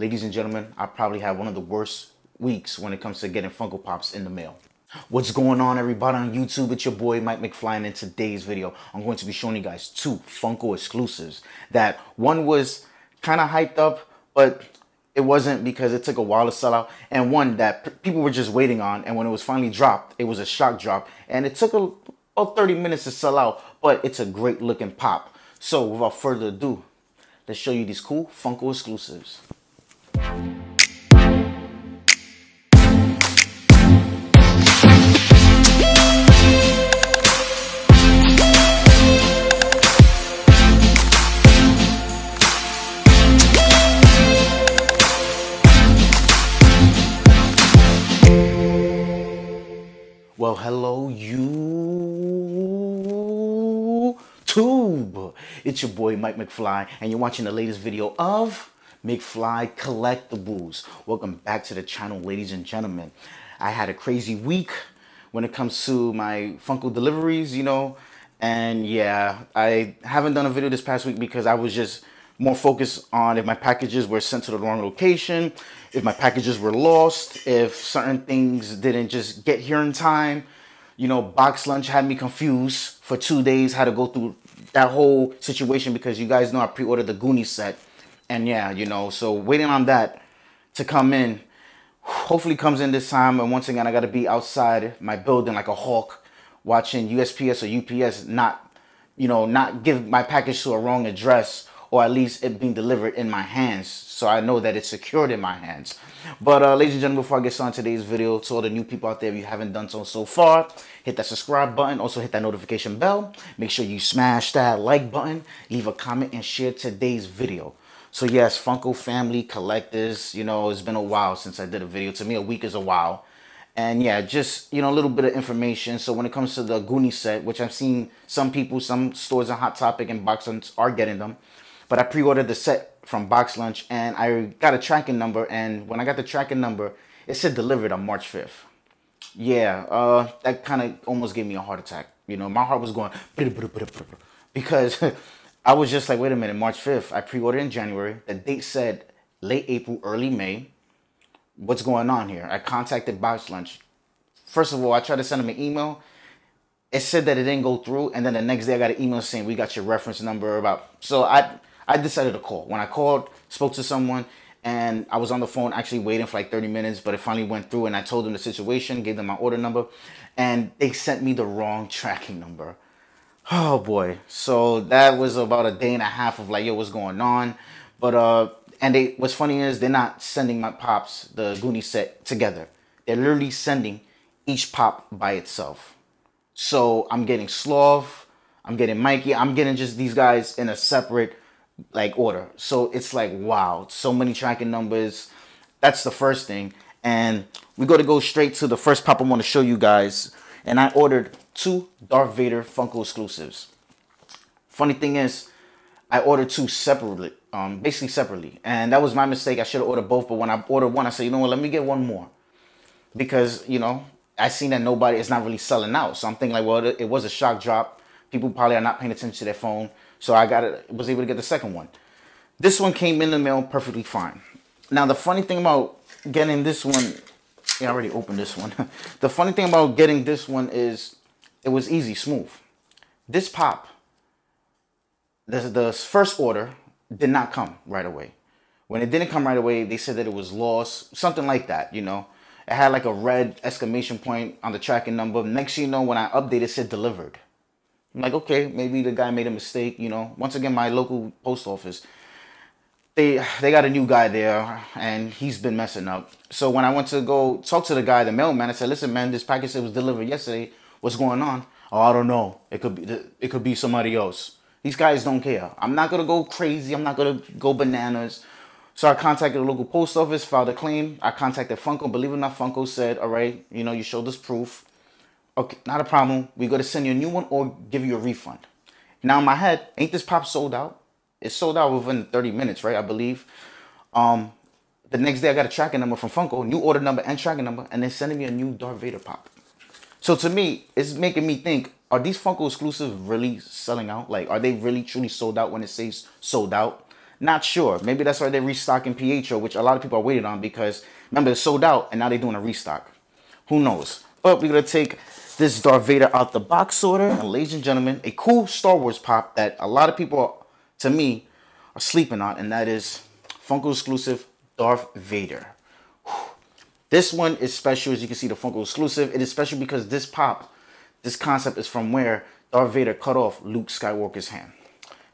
ladies and gentlemen, I probably have one of the worst weeks when it comes to getting Funko Pops in the mail. What's going on everybody on YouTube? It's your boy Mike McFly and in today's video I'm going to be showing you guys two Funko exclusives that one was kind of hyped up but it wasn't because it took a while to sell out and one that people were just waiting on and when it was finally dropped it was a shock drop and it took a, about 30 minutes to sell out but it's a great looking pop. So without further ado let's show you these cool Funko exclusives. Well, hello, YouTube. It's your boy, Mike McFly, and you're watching the latest video of McFly Collectibles. Welcome back to the channel, ladies and gentlemen. I had a crazy week when it comes to my Funko deliveries, you know, and yeah, I haven't done a video this past week because I was just more focused on if my packages were sent to the wrong location, if my packages were lost, if certain things didn't just get here in time. You know, box lunch had me confused for two days, had to go through that whole situation because you guys know I pre-ordered the Goonie set. And yeah, you know, so waiting on that to come in. Hopefully comes in this time. And once again, I got to be outside my building like a hawk watching USPS or UPS not, you know, not give my package to a wrong address or at least it being delivered in my hands so I know that it's secured in my hands. But uh, ladies and gentlemen, before I get started today's video, to all the new people out there, if you haven't done so so far, hit that subscribe button. Also hit that notification bell. Make sure you smash that like button, leave a comment, and share today's video. So yes, Funko family collectors, you know, it's been a while since I did a video. To me, a week is a while. And yeah, just, you know, a little bit of information. So when it comes to the Goonie set, which I've seen some people, some stores on Hot Topic and Box are getting them. But I pre-ordered the set from Box Lunch and I got a tracking number. And when I got the tracking number, it said delivered on March 5th. Yeah, uh, that kind of almost gave me a heart attack. You know, my heart was going because I was just like, wait a minute, March 5th. I pre-ordered in January. The date said late April, early May. What's going on here? I contacted Box Lunch. First of all, I tried to send them an email. It said that it didn't go through, and then the next day I got an email saying we got your reference number about. So I I decided to call. When I called, spoke to someone, and I was on the phone actually waiting for like 30 minutes, but it finally went through and I told them the situation, gave them my order number, and they sent me the wrong tracking number. Oh boy. So that was about a day and a half of like, yo, what's going on? But uh and they what's funny is they're not sending my pops the Goonie set together. They're literally sending each pop by itself. So I'm getting Sloth, I'm getting Mikey, I'm getting just these guys in a separate like order. So it's like wow, so many tracking numbers. That's the first thing. And we got to go straight to the first pop I want to show you guys. And I ordered two Darth Vader Funko exclusives. Funny thing is, I ordered two separately, um, basically separately. And that was my mistake. I should have ordered both. But when I ordered one, I said, you know what, let me get one more. Because, you know, I seen that nobody is not really selling out. So I'm thinking like, well, it was a shock drop. People probably are not paying attention to their phone. So I got it, was able to get the second one. This one came in the mail perfectly fine. Now the funny thing about getting this one, yeah, I already opened this one. the funny thing about getting this one is it was easy, smooth. This pop, the, the first order did not come right away. When it didn't come right away, they said that it was lost, something like that, you know. It had like a red exclamation point on the tracking number. Next you know, when I updated, it said delivered. I'm like, okay, maybe the guy made a mistake, you know. Once again, my local post office, they they got a new guy there and he's been messing up. So when I went to go talk to the guy, the mailman, I said, listen, man, this package was delivered yesterday. What's going on? Oh, I don't know. It could be it could be somebody else. These guys don't care. I'm not gonna go crazy. I'm not gonna go bananas. So I contacted the local post office, filed a claim. I contacted Funko. Believe it or not, Funko said, all right, you know, you showed us proof. Okay, not a problem. We got to send you a new one or give you a refund. Now in my head, ain't this pop sold out? It's sold out within 30 minutes, right? I believe. Um, the next day I got a tracking number from Funko, new order number and tracking number, and they're sending me a new Darth Vader pop. So to me, it's making me think, are these Funko exclusives really selling out? Like, are they really truly sold out when it says sold out? Not sure. Maybe that's why they're restocking Pietro, which a lot of people are waiting on because remember it's sold out and now they're doing a restock. Who knows? But we're gonna take this Darth Vader out the box sorter, and ladies and gentlemen, a cool Star Wars pop that a lot of people, to me, are sleeping on, and that is Funko exclusive Darth Vader. This one is special, as you can see, the Funko exclusive. It is special because this pop, this concept is from where Darth Vader cut off Luke Skywalker's hand.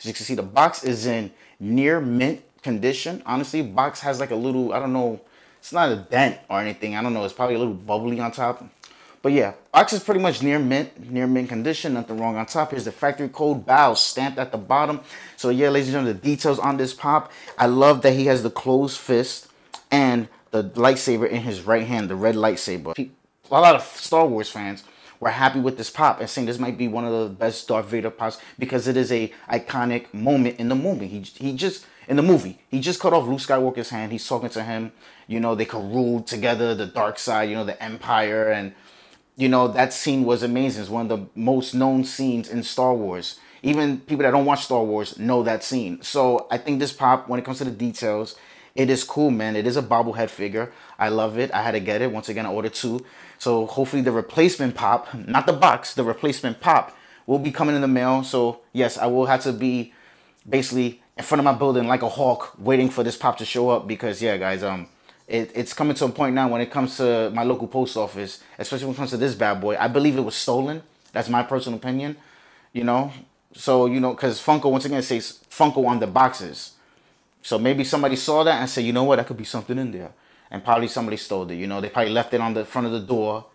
As you can see, the box is in near mint condition. Honestly, box has like a little, I don't know, it's not a dent or anything. I don't know, it's probably a little bubbly on top. But yeah, box is pretty much near mint, near mint condition, nothing wrong on top. Here's the factory code bow stamped at the bottom. So yeah, ladies and gentlemen, the details on this pop. I love that he has the closed fist and the lightsaber in his right hand, the red lightsaber. A lot of Star Wars fans were happy with this pop and saying this might be one of the best Darth Vader pops because it is a iconic moment in the movie. He, he just, in the movie, he just cut off Luke Skywalker's hand. He's talking to him. You know, they could rule together the dark side, you know, the Empire. And, you know, that scene was amazing. It's one of the most known scenes in Star Wars. Even people that don't watch Star Wars know that scene. So I think this pop, when it comes to the details, it is cool, man. It is a bobblehead figure. I love it. I had to get it. Once again, I ordered two. So hopefully the replacement pop, not the box, the replacement pop will be coming in the mail. So yes, I will have to be basically in front of my building like a hawk waiting for this pop to show up because yeah, guys, um, it, it's coming to a point now when it comes to my local post office, especially when it comes to this bad boy. I believe it was stolen. That's my personal opinion, you know. So, you know, because Funko, once again, says Funko on the boxes. So maybe somebody saw that and said, you know what, that could be something in there. And probably somebody stole it. You know, they probably left it on the front of the door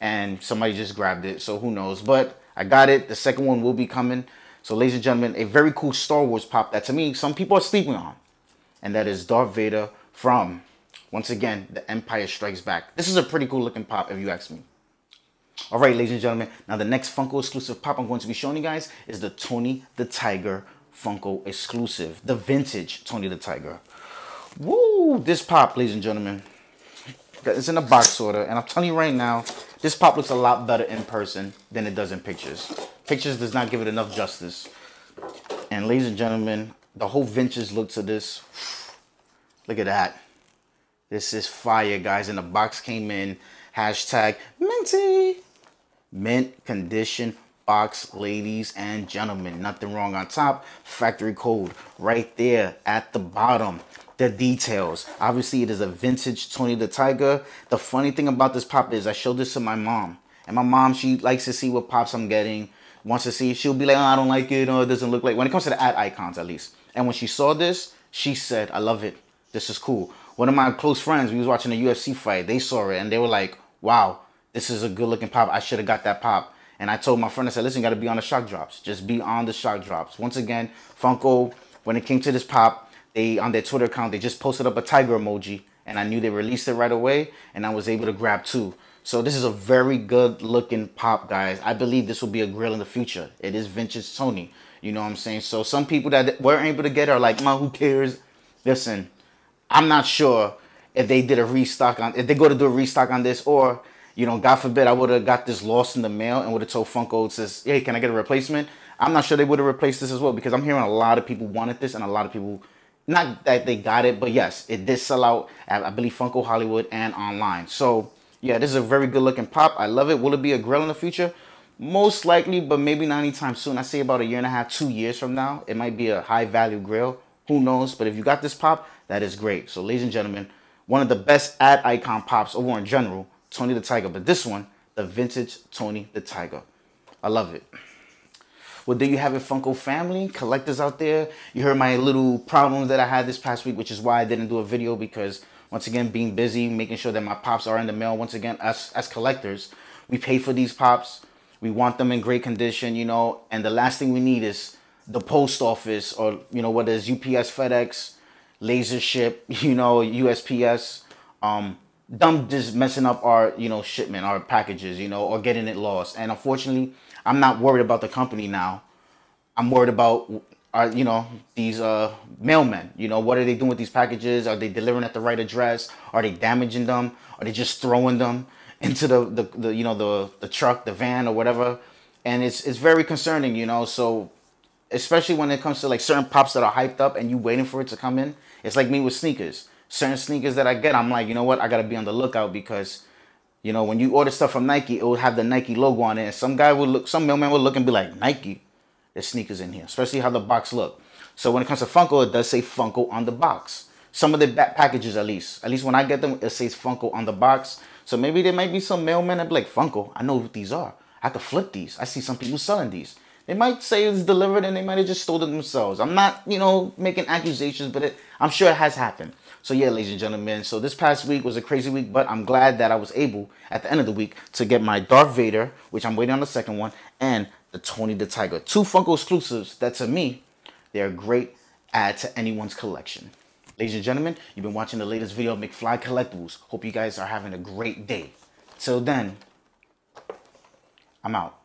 and somebody just grabbed it. So who knows? But I got it. The second one will be coming. So, ladies and gentlemen, a very cool Star Wars pop that to me some people are sleeping on. And that is Darth Vader from, once again, The Empire Strikes Back. This is a pretty cool looking pop if you ask me. All right, ladies and gentlemen. Now, the next Funko exclusive pop I'm going to be showing you guys is the Tony the Tiger Funko exclusive, the vintage Tony the Tiger. Woo! This pop, ladies and gentlemen, it's in a box order, and I'm telling you right now, this pop looks a lot better in person than it does in pictures. Pictures does not give it enough justice. And ladies and gentlemen, the whole vintage look to this. Look at that. This is fire, guys. And the box came in. Hashtag minty. Mint condition box, ladies and gentlemen. Nothing wrong on top. Factory code right there at the bottom. The details. Obviously, it is a vintage Tony the Tiger. The funny thing about this pop is I showed this to my mom. And my mom, she likes to see what pops I'm getting. Wants to see. She'll be like, oh, I don't like it. Oh, it doesn't look like. When it comes to the ad icons, at least. And when she saw this, she said, I love it. This is cool. One of my close friends, we was watching a UFC fight. They saw it and they were like, wow, this is a good looking pop. I should have got that pop. And I told my friend, I said, listen, you got to be on the shock drops. Just be on the shock drops. Once again, Funko, when it came to this pop, they on their Twitter account, they just posted up a tiger emoji. And I knew they released it right away. And I was able to grab two. So this is a very good looking pop, guys. I believe this will be a grail in the future. It is vintage Tony. You know what I'm saying? So some people that weren't able to get are like, man, who cares? Listen, I'm not sure if they did a restock on, if they go to do a restock on this or you know, God forbid I would have got this lost in the mail and would have told Funko, says, hey, can I get a replacement? I'm not sure they would have replaced this as well because I'm hearing a lot of people wanted this and a lot of people, not that they got it, but yes, it did sell out at, I believe, Funko Hollywood and online. So, yeah, this is a very good looking pop. I love it. Will it be a grail in the future? Most likely, but maybe not anytime soon. I say about a year and a half, two years from now, it might be a high value grail. Who knows? But if you got this pop, that is great. So, ladies and gentlemen, one of the best ad icon pops over in general Tony the Tiger. But this one, the vintage Tony the Tiger. I love it. Well, there you have it, Funko family, collectors out there. You heard my little problems that I had this past week, which is why I didn't do a video because, once again, being busy, making sure that my pops are in the mail. Once again, us as collectors, we pay for these pops. We want them in great condition, you know, and the last thing we need is the post office or, you know, whether it's UPS, FedEx, LaserShip, you know, USPS, um, them just messing up our you know shipment our packages you know or getting it lost. And unfortunately i'm not worried about the company now. I'm worried about our uh, you know these uh mailmen. You know what are they doing with these packages? Are they delivering at the right address? Are they damaging them? Are they just throwing them into the the, the you know the the truck the van or whatever? And it's it's very concerning you know? So especially when it comes to like certain pops that are hyped up and you waiting for it to come in. It's like me with sneakers. Certain sneakers that I get, I'm like, you know what? I gotta be on the lookout because, you know, when you order stuff from Nike, it will have the Nike logo on it. And some guy would look, some mailman would look and be like, Nike, there's sneakers in here, especially how the box look. So when it comes to Funko, it does say Funko on the box. Some of the back packages, at least, at least when I get them, it says Funko on the box. So maybe there might be some mailman that be like, Funko, I know what these are. I to flip these. I see some people selling these. They might say it's delivered and they might have just stole it themselves. I'm not, you know, making accusations, but it, I'm sure it has happened. So yeah, ladies and gentlemen. So this past week was a crazy week, but I'm glad that I was able at the end of the week to get my Darth Vader, which I'm waiting on the second one, and the Tony the Tiger. Two Funko exclusives that to me, they're a great add to anyone's collection. Ladies and gentlemen, you've been watching the latest video of McFly Collectibles. Hope you guys are having a great day. Till then, I'm out.